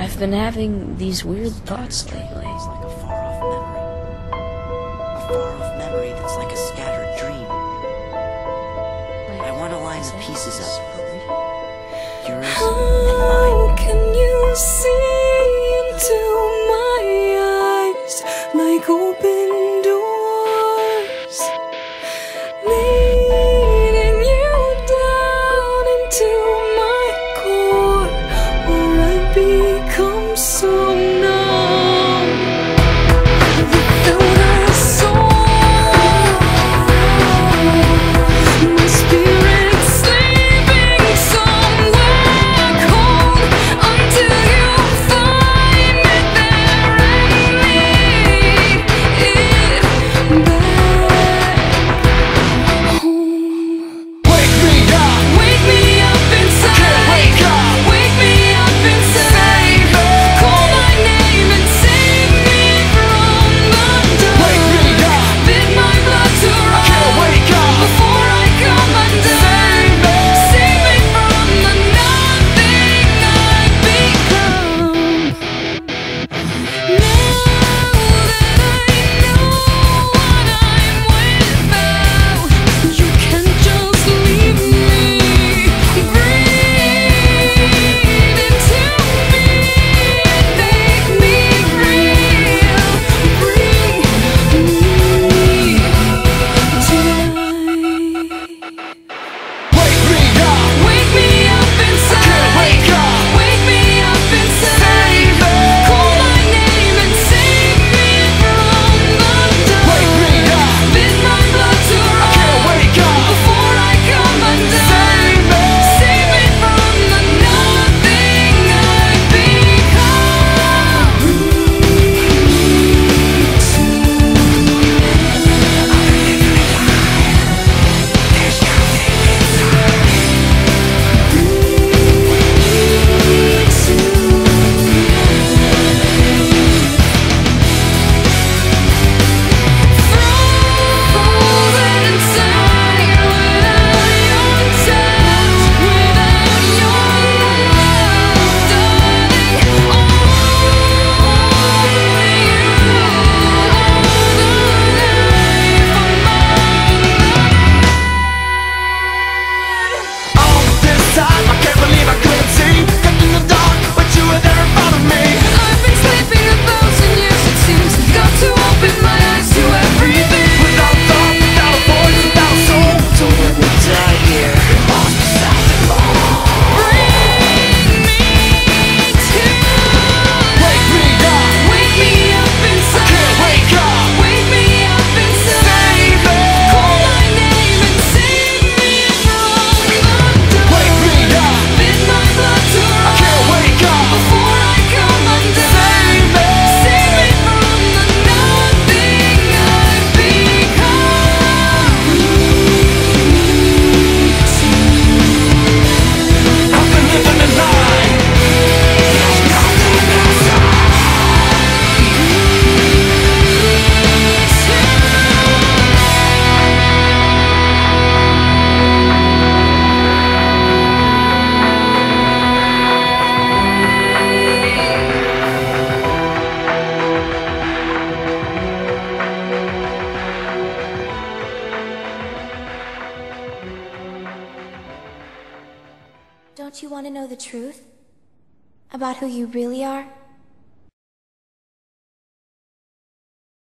I've been having these weird thoughts lately. It's like a far off memory. A far off memory that's like a scattered dream. I want to line the pieces up. you want to know the truth? About who you really are?